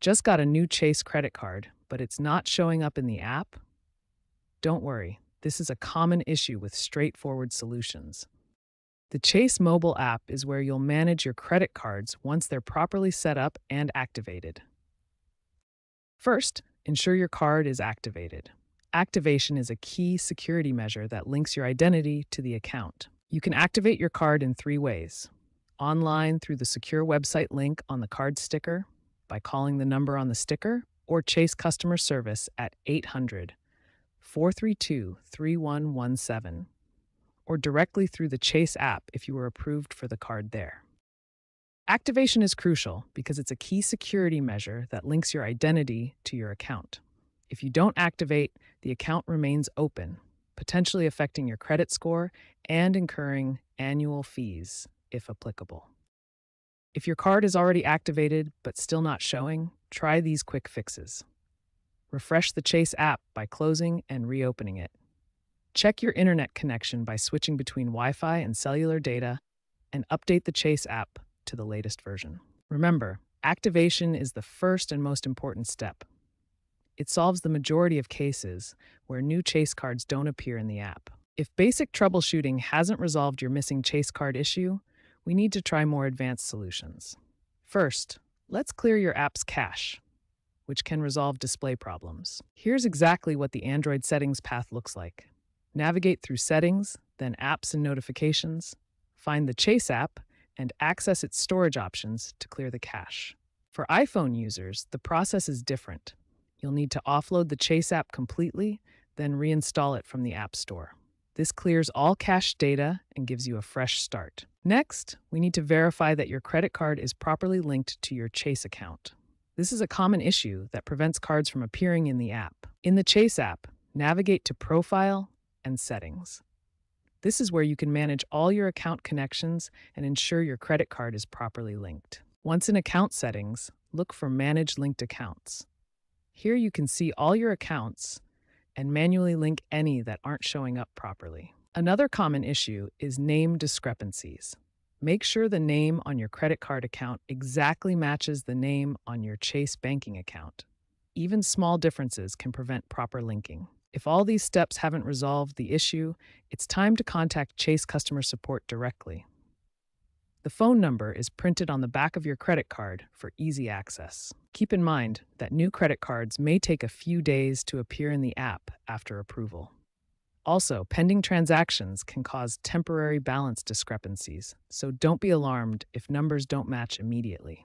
Just got a new Chase credit card, but it's not showing up in the app? Don't worry, this is a common issue with straightforward solutions. The Chase mobile app is where you'll manage your credit cards once they're properly set up and activated. First, ensure your card is activated. Activation is a key security measure that links your identity to the account. You can activate your card in three ways online through the secure website link on the card sticker, by calling the number on the sticker, or Chase customer service at 800 432 3117, or directly through the Chase app if you were approved for the card there. Activation is crucial because it's a key security measure that links your identity to your account. If you don't activate, the account remains open, potentially affecting your credit score and incurring annual fees, if applicable. If your card is already activated but still not showing, try these quick fixes. Refresh the Chase app by closing and reopening it. Check your internet connection by switching between Wi Fi and cellular data, and update the Chase app to the latest version. Remember, activation is the first and most important step. It solves the majority of cases where new Chase cards don't appear in the app. If basic troubleshooting hasn't resolved your missing Chase card issue, we need to try more advanced solutions. First, let's clear your app's cache which can resolve display problems. Here's exactly what the Android settings path looks like. Navigate through Settings, then Apps and Notifications, find the Chase app, and access its storage options to clear the cache. For iPhone users, the process is different. You'll need to offload the Chase app completely, then reinstall it from the App Store. This clears all cached data and gives you a fresh start. Next, we need to verify that your credit card is properly linked to your Chase account. This is a common issue that prevents cards from appearing in the app. In the Chase app, navigate to Profile and Settings. This is where you can manage all your account connections and ensure your credit card is properly linked. Once in Account Settings, look for Manage Linked Accounts. Here you can see all your accounts and manually link any that aren't showing up properly. Another common issue is name discrepancies. Make sure the name on your credit card account exactly matches the name on your Chase banking account. Even small differences can prevent proper linking. If all these steps haven't resolved the issue, it's time to contact Chase customer support directly. The phone number is printed on the back of your credit card for easy access. Keep in mind that new credit cards may take a few days to appear in the app after approval. Also, pending transactions can cause temporary balance discrepancies, so don't be alarmed if numbers don't match immediately.